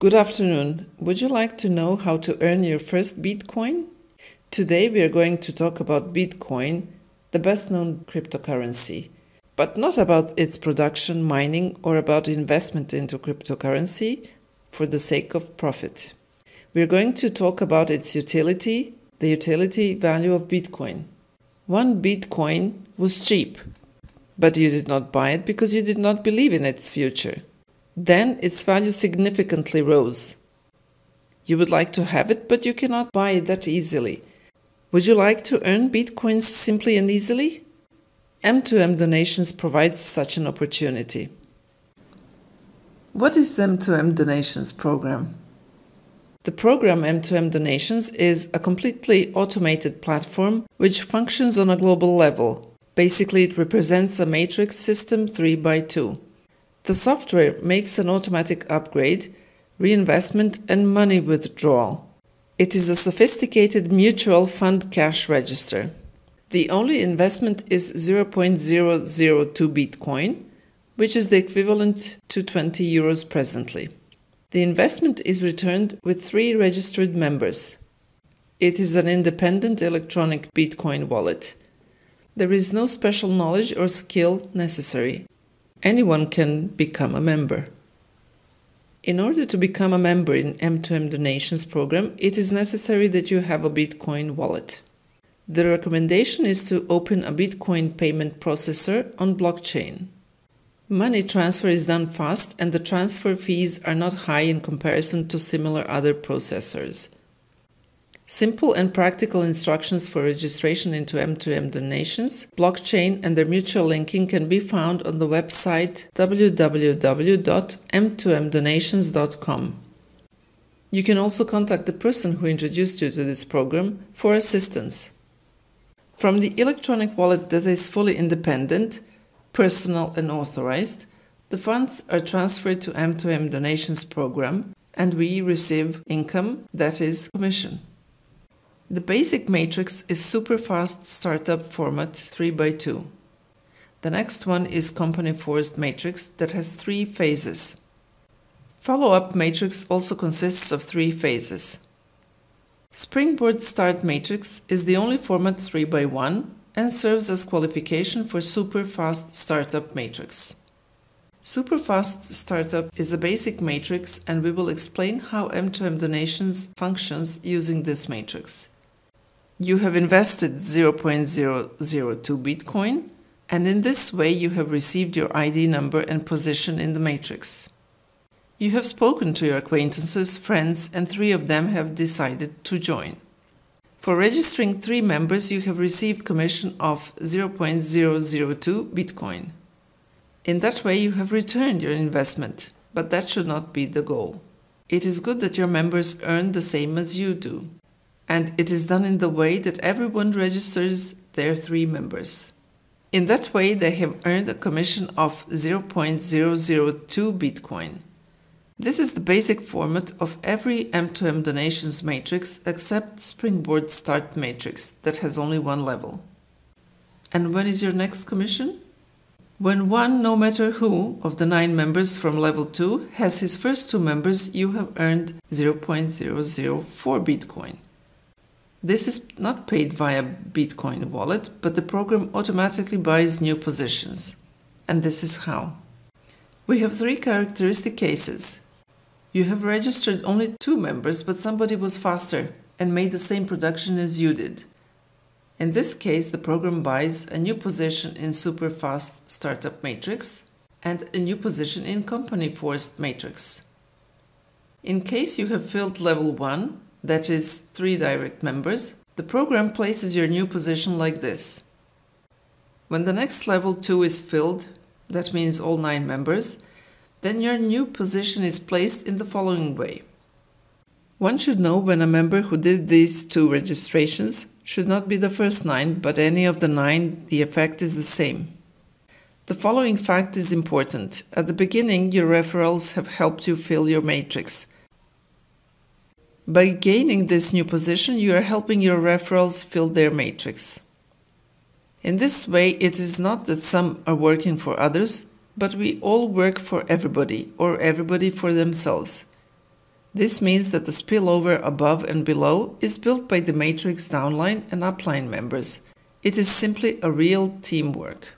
Good afternoon. Would you like to know how to earn your first Bitcoin? Today we are going to talk about Bitcoin, the best known cryptocurrency, but not about its production, mining, or about investment into cryptocurrency for the sake of profit. We are going to talk about its utility, the utility value of Bitcoin. One Bitcoin was cheap, but you did not buy it because you did not believe in its future. Then its value significantly rose. You would like to have it, but you cannot buy it that easily. Would you like to earn bitcoins simply and easily? M2M Donations provides such an opportunity. What is M2M Donations program? The program M2M Donations is a completely automated platform which functions on a global level. Basically, it represents a matrix system 3 by 2. The software makes an automatic upgrade, reinvestment, and money withdrawal. It is a sophisticated mutual fund cash register. The only investment is 0.002 Bitcoin, which is the equivalent to 20 euros presently. The investment is returned with three registered members. It is an independent electronic Bitcoin wallet. There is no special knowledge or skill necessary. Anyone can become a member. In order to become a member in M2M Donations program, it is necessary that you have a Bitcoin wallet. The recommendation is to open a Bitcoin payment processor on blockchain. Money transfer is done fast and the transfer fees are not high in comparison to similar other processors. Simple and practical instructions for registration into M2M donations, blockchain, and their mutual linking can be found on the website www.m2mdonations.com. You can also contact the person who introduced you to this program for assistance. From the electronic wallet that is fully independent, personal, and authorized, the funds are transferred to M2M donations program and we receive income that is commission. The basic matrix is super fast startup format 3x2. The next one is company forced matrix that has three phases. Follow up matrix also consists of three phases. Springboard start matrix is the only format 3x1 and serves as qualification for super fast startup matrix. Superfast Startup is a basic matrix and we will explain how M2M donations functions using this matrix. You have invested 0.002 Bitcoin, and in this way you have received your ID number and position in the matrix. You have spoken to your acquaintances, friends, and three of them have decided to join. For registering three members, you have received commission of 0.002 Bitcoin. In that way, you have returned your investment, but that should not be the goal. It is good that your members earn the same as you do and it is done in the way that everyone registers their three members. In that way, they have earned a commission of 0.002 Bitcoin. This is the basic format of every M2M donations matrix except Springboard Start matrix that has only one level. And when is your next commission? When one, no matter who, of the nine members from level 2 has his first two members, you have earned 0.004 Bitcoin. This is not paid via Bitcoin wallet, but the program automatically buys new positions. And this is how. We have three characteristic cases. You have registered only two members, but somebody was faster and made the same production as you did. In this case, the program buys a new position in Superfast Startup Matrix and a new position in Company Forced Matrix. In case you have filled level 1, that is three direct members, the program places your new position like this. When the next level 2 is filled, that means all 9 members, then your new position is placed in the following way. One should know when a member who did these two registrations should not be the first 9, but any of the 9, the effect is the same. The following fact is important. At the beginning, your referrals have helped you fill your matrix. By gaining this new position, you are helping your referrals fill their matrix. In this way, it is not that some are working for others, but we all work for everybody or everybody for themselves. This means that the spillover above and below is built by the matrix downline and upline members. It is simply a real teamwork.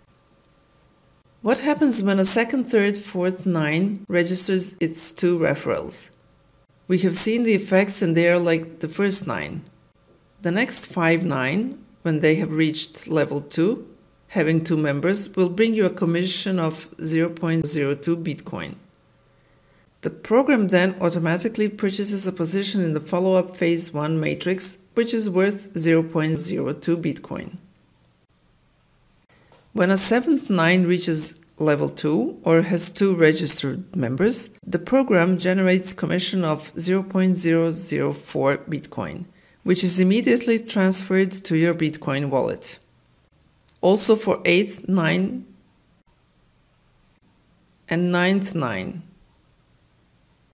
What happens when a second, third, fourth nine registers its two referrals? We have seen the effects and they are like the first nine. The next five nine, when they have reached level 2, having two members, will bring you a commission of 0.02 Bitcoin. The program then automatically purchases a position in the follow-up phase 1 matrix, which is worth 0.02 Bitcoin. When a seventh nine reaches level 2 or has two registered members, the program generates commission of 0.004 Bitcoin, which is immediately transferred to your Bitcoin wallet. Also for 8th 9 and 9th 9.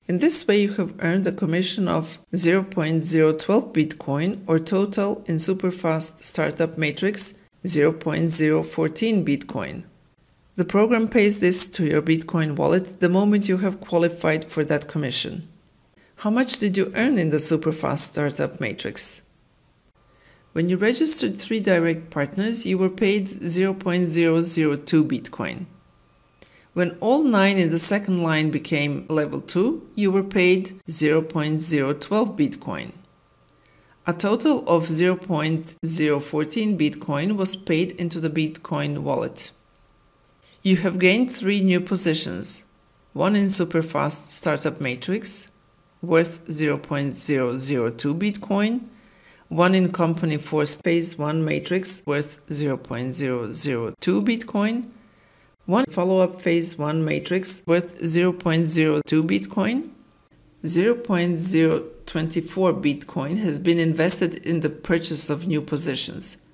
In this way, you have earned a commission of 0.012 Bitcoin or total in Superfast Startup Matrix 0.014 Bitcoin. The program pays this to your Bitcoin wallet the moment you have qualified for that commission. How much did you earn in the Superfast Startup Matrix? When you registered three direct partners, you were paid 0.002 Bitcoin. When all nine in the second line became level 2, you were paid 0.012 Bitcoin. A total of 0.014 Bitcoin was paid into the Bitcoin wallet. You have gained three new positions one in Superfast Startup Matrix, worth 0.002 Bitcoin, one in Company Force Phase 1 Matrix, worth 0.002 Bitcoin, one follow-up phase 1 matrix worth 0.02 Bitcoin. 0.024 Bitcoin has been invested in the purchase of new positions.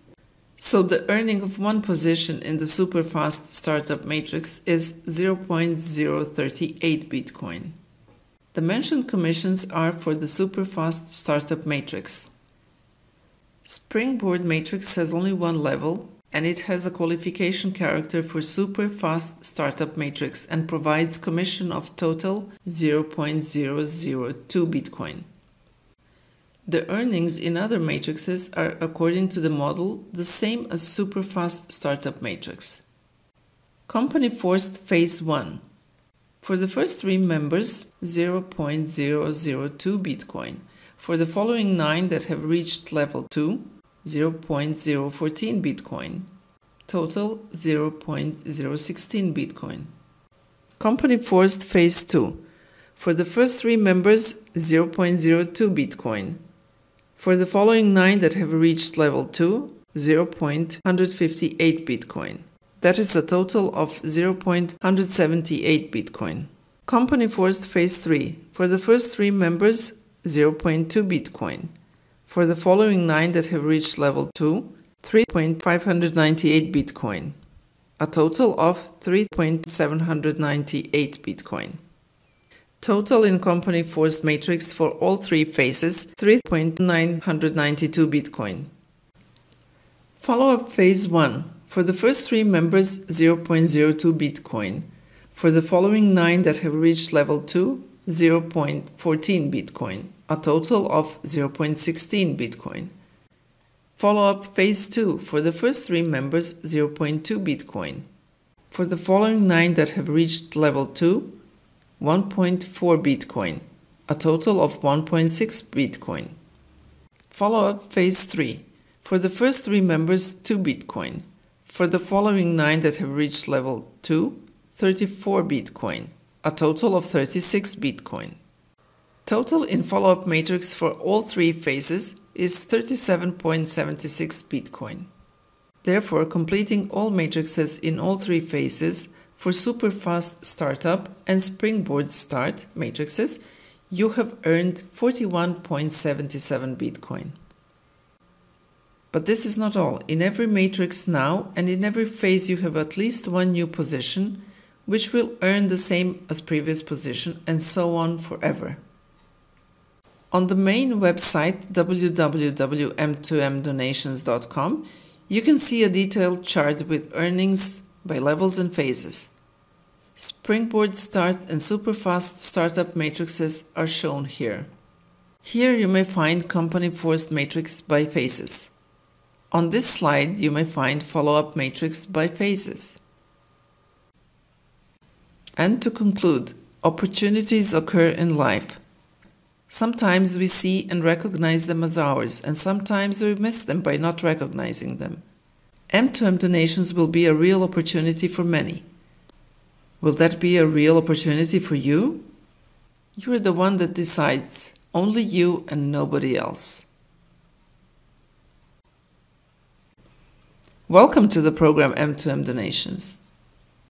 So the earning of one position in the superfast startup matrix is 0.038 Bitcoin. The mentioned commissions are for the superfast startup matrix. Springboard matrix has only one level, and it has a qualification character for super fast startup matrix and provides commission of total 0.002 Bitcoin. The earnings in other matrices are according to the model the same as super fast startup matrix. Company forced phase 1. For the first three members, 0.002 Bitcoin. For the following nine that have reached level 2, 0.014 Bitcoin. Total 0.016 Bitcoin. Company forced phase 2. For the first three members, 0.02 Bitcoin. For the following nine that have reached level 2, 0.158 Bitcoin. That is a total of 0.178 Bitcoin. Company forced phase 3. For the first three members, 0.2 Bitcoin. For the following nine that have reached level 2, 3.598 Bitcoin, a total of 3.798 Bitcoin. Total in company forced matrix for all three phases 3.992 Bitcoin. Follow up phase 1 for the first three members 0.02 Bitcoin. For the following nine that have reached level 2, 0.14 Bitcoin a total of 0.16 Bitcoin. Follow up phase 2 for the first three members 0.2 Bitcoin. For the following nine that have reached level 2, 1.4 Bitcoin, a total of 1.6 Bitcoin. Follow up phase 3 for the first three members 2 Bitcoin. For the following nine that have reached level 2, 34 Bitcoin, a total of 36 Bitcoin. Total in follow-up matrix for all three phases is 37.76 Bitcoin. Therefore, completing all matrices in all three phases for superfast startup and springboard start matrices, you have earned 41.77 Bitcoin. But this is not all. In every matrix now and in every phase you have at least one new position, which will earn the same as previous position and so on forever. On the main website www.m2mdonations.com, you can see a detailed chart with earnings by levels and phases. Springboard Start and Superfast Startup matrices are shown here. Here you may find company forced matrix by phases. On this slide you may find follow-up matrix by phases. And to conclude, opportunities occur in life. Sometimes we see and recognize them as ours, and sometimes we miss them by not recognizing them. M2M donations will be a real opportunity for many. Will that be a real opportunity for you? You're the one that decides, only you and nobody else. Welcome to the program M2M Donations.